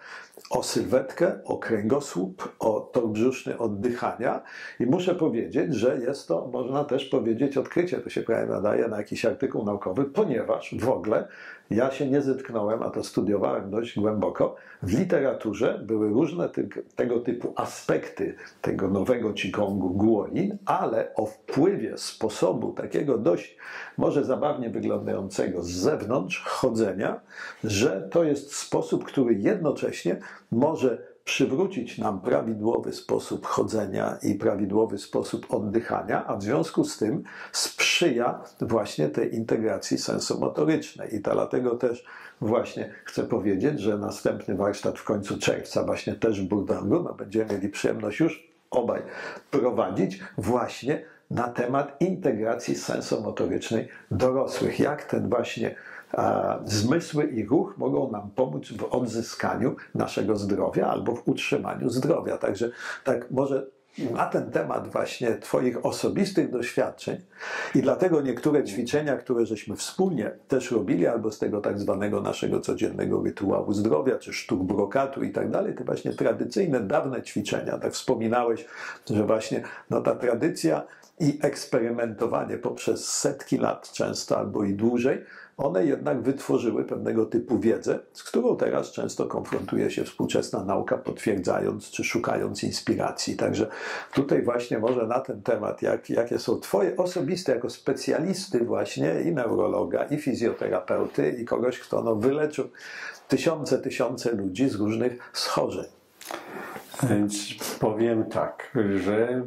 o sylwetkę, o kręgosłup, o tor brzuszny oddychania. I muszę powiedzieć, że jest to, można też powiedzieć, odkrycie, to się prawie nadaje na jakiś artykuł naukowy, ponieważ w ogóle ja się nie zetknąłem, a to studiowałem dość głęboko, w literaturze były różne ty tego typu aspekty tego nowego Qigongu Guolin, ale o wpływie sposobu takiego dość może zabawnie wyglądającego z zewnątrz chodzenia, że to jest sposób, który jednocześnie może przywrócić nam prawidłowy sposób chodzenia i prawidłowy sposób oddychania, a w związku z tym sprzyja właśnie tej integracji sensomotorycznej. I dlatego też właśnie chcę powiedzieć, że następny warsztat w końcu czerwca, właśnie też w Burdangu, no będziemy mieli przyjemność już obaj prowadzić właśnie na temat integracji sensomotorycznej dorosłych. Jak ten właśnie zmysły i ruch mogą nam pomóc w odzyskaniu naszego zdrowia albo w utrzymaniu zdrowia. Także tak może na ten temat właśnie Twoich osobistych doświadczeń i dlatego niektóre ćwiczenia, które żeśmy wspólnie też robili, albo z tego tak zwanego naszego codziennego rytuału zdrowia, czy sztuk brokatu i tak dalej, te właśnie tradycyjne, dawne ćwiczenia, tak wspominałeś, że właśnie no, ta tradycja i eksperymentowanie poprzez setki lat często albo i dłużej, one jednak wytworzyły pewnego typu wiedzę, z którą teraz często konfrontuje się współczesna nauka, potwierdzając czy szukając inspiracji. Także tutaj właśnie może na ten temat, jak, jakie są Twoje osobiste, jako specjalisty właśnie i neurologa, i fizjoterapeuty, i kogoś, kto no, wyleczył tysiące, tysiące ludzi z różnych schorzeń. Więc powiem tak, że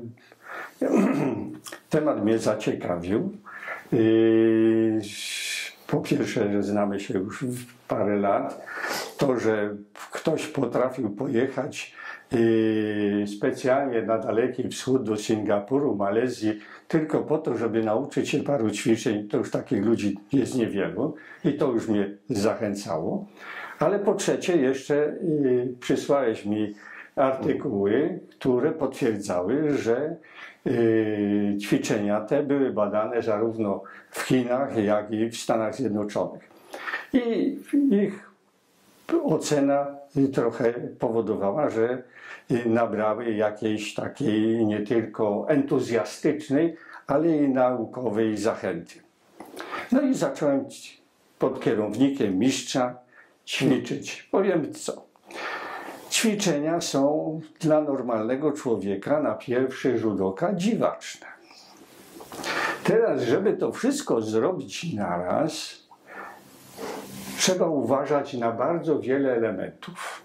temat mnie zaciekawił. Yy, po pierwsze, że znamy się już parę lat, to, że ktoś potrafił pojechać yy, specjalnie na Daleki Wschód do Singapuru, Malezji, tylko po to, żeby nauczyć się paru ćwiczeń, to już takich ludzi jest niewielu i to już mnie zachęcało. Ale po trzecie, jeszcze yy, przysłałeś mi artykuły, które potwierdzały, że yy, ćwiczenia te były badane zarówno w Chinach, jak i w Stanach Zjednoczonych. I ich ocena trochę powodowała, że nabrały jakiejś takiej nie tylko entuzjastycznej, ale i naukowej zachęty. No i zacząłem pod kierownikiem mistrza ćwiczyć? Powiem co. Ćwiczenia są dla normalnego człowieka na pierwszy rzut oka dziwaczne. Teraz, żeby to wszystko zrobić naraz, trzeba uważać na bardzo wiele elementów.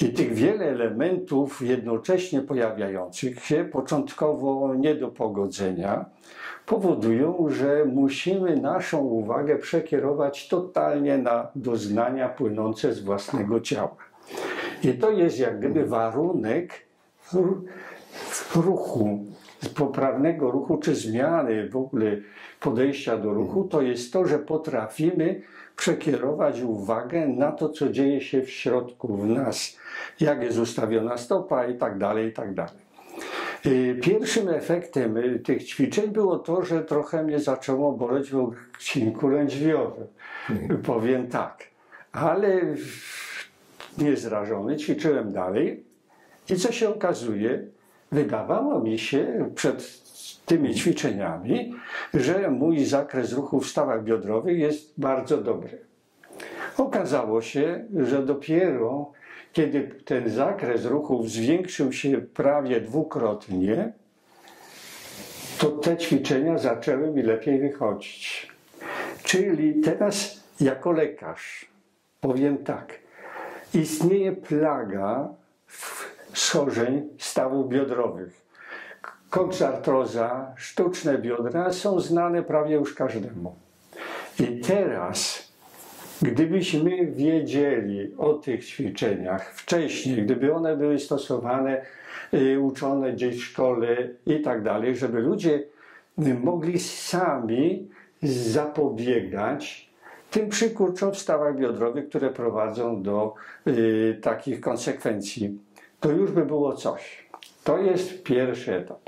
I tych wiele elementów jednocześnie pojawiających się, początkowo nie do pogodzenia, powodują, że musimy naszą uwagę przekierować totalnie na doznania płynące z własnego ciała. I to jest jak gdyby warunek ruchu, poprawnego ruchu, czy zmiany w ogóle podejścia do ruchu, to jest to, że potrafimy przekierować uwagę na to, co dzieje się w środku, w nas, jak jest ustawiona stopa i tak dalej, i tak dalej. Y, pierwszym efektem y, tych ćwiczeń było to, że trochę mnie zaczęło boleć w odcinku lędźwiowym. Mhm. Powiem tak. Ale niezrażony ćwiczyłem dalej i co się okazuje, wydawało mi się przed tymi ćwiczeniami, że mój zakres ruchu w stawach biodrowych jest bardzo dobry. Okazało się, że dopiero kiedy ten zakres ruchów zwiększył się prawie dwukrotnie, to te ćwiczenia zaczęły mi lepiej wychodzić. Czyli teraz, jako lekarz, powiem tak: istnieje plaga schorzeń stawów biodrowych koksartroza, sztuczne biodra są znane prawie już każdemu. I teraz, gdybyśmy wiedzieli o tych ćwiczeniach wcześniej, gdyby one były stosowane, y, uczone gdzieś w szkole i tak dalej, żeby ludzie mogli sami zapobiegać tym przykurczom w stawach biodrowych, które prowadzą do y, takich konsekwencji, to już by było coś. To jest pierwszy etap.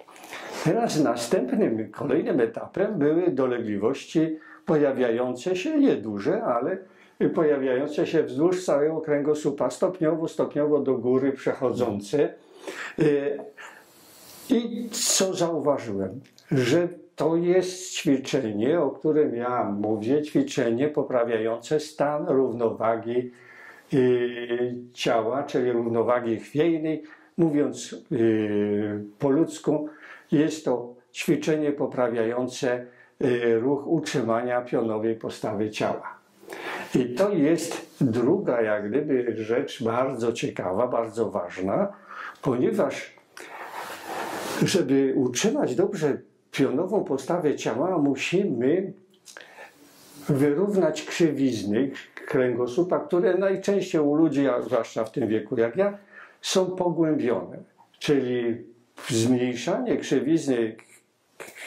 Teraz następnym, kolejnym etapem były dolegliwości pojawiające się, nieduże, ale pojawiające się wzdłuż całego kręgosłupa, stopniowo, stopniowo do góry przechodzące. Y, I co zauważyłem? Że to jest ćwiczenie, o którym ja mówię, ćwiczenie poprawiające stan równowagi y, ciała, czyli równowagi chwiejnej, mówiąc y, po ludzku, jest to ćwiczenie poprawiające y, ruch utrzymania pionowej postawy ciała. I to jest druga, jak gdyby, rzecz bardzo ciekawa, bardzo ważna, ponieważ żeby utrzymać dobrze pionową postawę ciała, musimy wyrównać krzywizny kręgosłupa, które najczęściej u ludzi, zwłaszcza w tym wieku jak ja, są pogłębione. Czyli zmniejszanie krzywizny,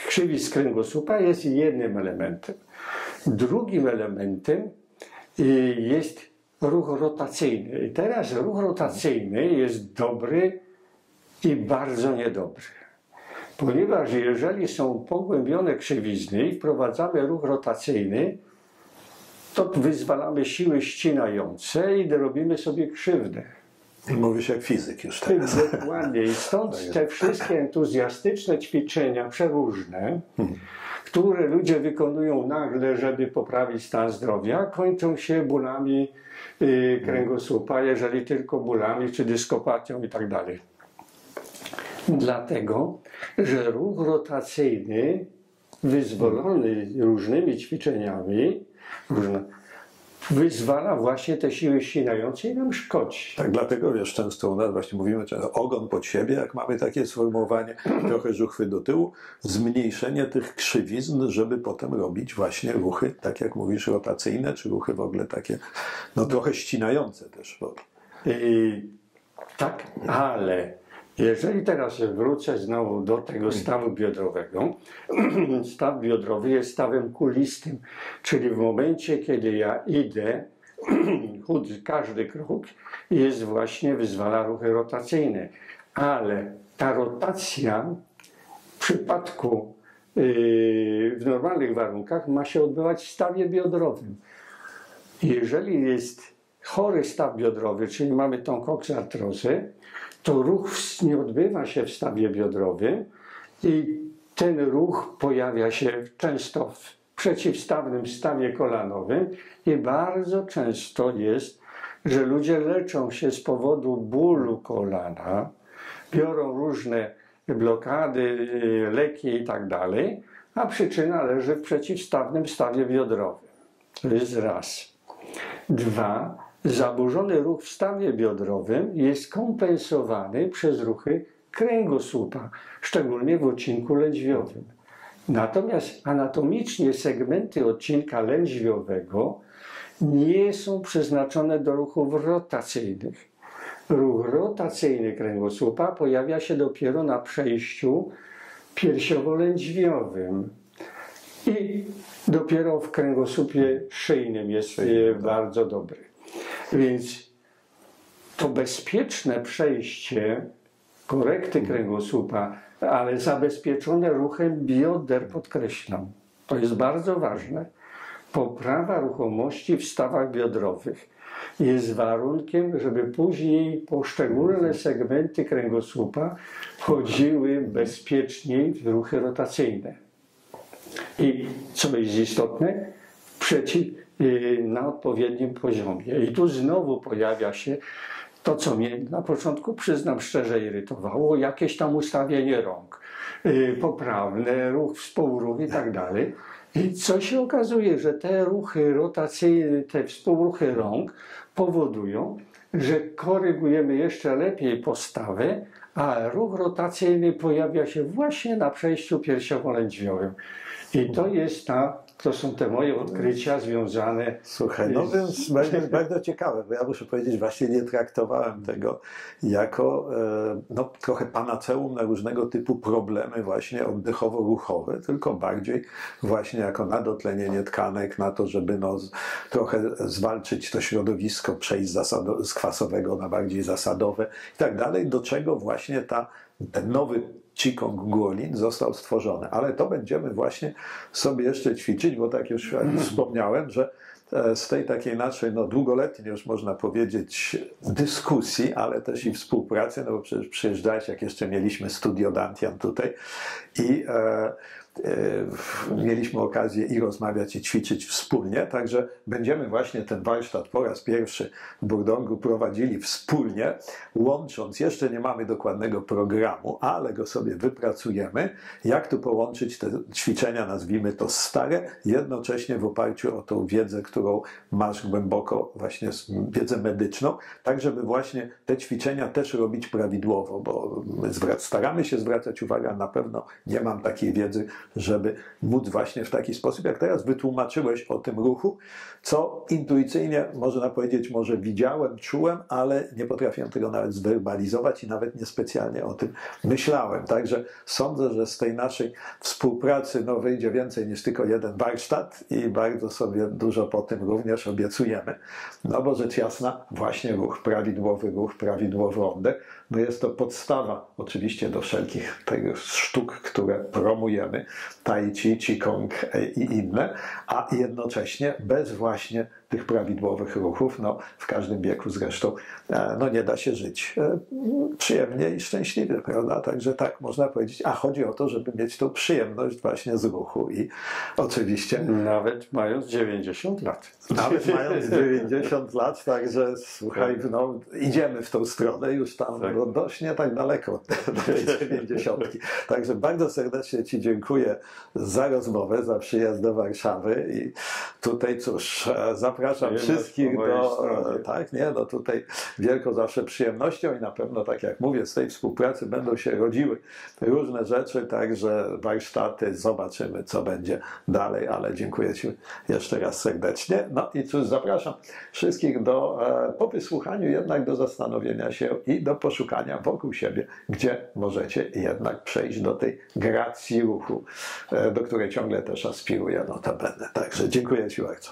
krzywiz kręgosłupa jest jednym elementem. Drugim elementem y, jest ruch rotacyjny. I teraz ruch rotacyjny jest dobry i bardzo niedobry. Ponieważ jeżeli są pogłębione krzywizny i wprowadzamy ruch rotacyjny, to wyzwalamy siły ścinające i robimy sobie krzywdę. Mówisz jak fizyk już teraz. Dokładnie. I stąd te wszystkie entuzjastyczne ćwiczenia przeróżne, hmm. które ludzie wykonują nagle, żeby poprawić stan zdrowia, kończą się bólami y, kręgosłupa, jeżeli tylko bólami, czy dyskopatią i tak dalej. Dlatego, że ruch rotacyjny wyzwolony różnymi ćwiczeniami, różne, wyzwala właśnie te siły ścinające i nam szkodzi. Tak, dlatego wiesz, często u nas właśnie mówimy, że ogon pod siebie, jak mamy takie sformułowanie, trochę żuchwy do tyłu, zmniejszenie tych krzywizn, żeby potem robić właśnie ruchy, tak jak mówisz, rotacyjne, czy ruchy w ogóle takie, no trochę ścinające też. I, tak, ale jeżeli teraz wrócę znowu do tego stawu biodrowego, staw biodrowy jest stawem kulistym, czyli w momencie, kiedy ja idę, każdy krok jest właśnie, wyzwala ruchy rotacyjne. Ale ta rotacja w przypadku yy, w normalnych warunkach ma się odbywać w stawie biodrowym. Jeżeli jest chory staw biodrowy, czyli mamy tą koksartrozę, to ruch nie odbywa się w stawie biodrowym i ten ruch pojawia się często w przeciwstawnym stawie kolanowym i bardzo często jest że ludzie leczą się z powodu bólu kolana, biorą różne blokady, leki i tak dalej, a przyczyna leży w przeciwstawnym stawie biodrowym. To jest raz. Dwa, zaburzony ruch w stawie biodrowym jest kompensowany przez ruchy kręgosłupa, szczególnie w odcinku lędźwiowym. Natomiast anatomicznie segmenty odcinka lędźwiowego nie są przeznaczone do ruchów rotacyjnych. Ruch rotacyjny kręgosłupa pojawia się dopiero na przejściu piersiowo-lędźwiowym. I dopiero w kręgosłupie szyjnym jest tak. bardzo dobry. Więc to bezpieczne przejście korekty kręgosłupa, ale zabezpieczone ruchem bioder, podkreślam. To jest bardzo ważne. Poprawa ruchomości w stawach biodrowych jest warunkiem, żeby później poszczególne segmenty kręgosłupa chodziły bezpieczniej w ruchy rotacyjne. I co jest istotne, przeciw, y, na odpowiednim poziomie. I tu znowu pojawia się to, co mnie na początku, przyznam szczerze, irytowało, jakieś tam ustawienie rąk, y, poprawne, ruch współruch i tak dalej. I co się okazuje, że te ruchy rotacyjne, te współruchy rąk powodują, że korygujemy jeszcze lepiej postawę, a ruch rotacyjny pojawia się właśnie na przejściu piersiowo-lędźwiowym. I to jest ta to są te moje odkrycia związane. Słuchaj, no więc bardzo, bardzo ciekawe, bo ja muszę powiedzieć, właśnie nie traktowałem tego jako e, no, trochę panaceum na różnego typu problemy właśnie oddechowo-ruchowe, tylko bardziej właśnie jako nadotlenienie tkanek, na to, żeby no, trochę zwalczyć to środowisko, przejść z kwasowego na bardziej zasadowe i tak dalej, do czego właśnie ta ten nowy Qigong Guolin został stworzony. Ale to będziemy właśnie sobie jeszcze ćwiczyć, bo tak już wspomniałem, że e, z tej takiej naszej no, długoletniej, już można powiedzieć, dyskusji, ale też i współpracy, no bo przecież przyjeżdżałeś, jak jeszcze mieliśmy studio Dantian tutaj i E, mieliśmy okazję i rozmawiać, i ćwiczyć wspólnie, także będziemy właśnie ten warsztat po raz pierwszy w Burdongu prowadzili wspólnie, łącząc, jeszcze nie mamy dokładnego programu, ale go sobie wypracujemy, jak tu połączyć te ćwiczenia, nazwijmy to stare, jednocześnie w oparciu o tą wiedzę, którą masz głęboko, właśnie wiedzę medyczną, tak żeby właśnie te ćwiczenia też robić prawidłowo, bo staramy się zwracać uwagę, na pewno nie mam takiej wiedzy, żeby móc właśnie w taki sposób, jak teraz wytłumaczyłeś o tym ruchu, co intuicyjnie, można powiedzieć, może widziałem, czułem, ale nie potrafiłem tego nawet zwerbalizować i nawet niespecjalnie o tym myślałem. Także sądzę, że z tej naszej współpracy no, wyjdzie więcej niż tylko jeden warsztat i bardzo sobie dużo po tym również obiecujemy. No bo rzecz jasna, właśnie ruch, prawidłowy ruch, prawidłowy oddech, no jest to podstawa oczywiście do wszelkich tych sztuk, które promujemy, tai chi, qigong i inne, a jednocześnie bez właśnie tych prawidłowych ruchów, no w każdym wieku zresztą, e, no nie da się żyć e, przyjemnie i szczęśliwie, prawda? Także tak można powiedzieć, a chodzi o to, żeby mieć tą przyjemność właśnie z ruchu i oczywiście... Nawet mając 90 lat. Nawet mając 90 lat, także słuchaj, tak. no idziemy w tą stronę już tam tak. no, dość nie tak daleko do tej 90. Także bardzo serdecznie Ci dziękuję za rozmowę, za przyjazd do Warszawy i tutaj cóż, e, zapraszam zapraszam wszystkich do, tak, nie, no tutaj wielką zawsze przyjemnością i na pewno, tak jak mówię, z tej współpracy będą się rodziły różne rzeczy, także warsztaty, zobaczymy, co będzie dalej, ale dziękuję Ci jeszcze raz serdecznie. No i cóż, zapraszam wszystkich do, e, po wysłuchaniu jednak do zastanowienia się i do poszukania wokół siebie, gdzie możecie jednak przejść do tej gracji ruchu, e, do której ciągle też aspiruję notabene. Także dziękuję Ci bardzo.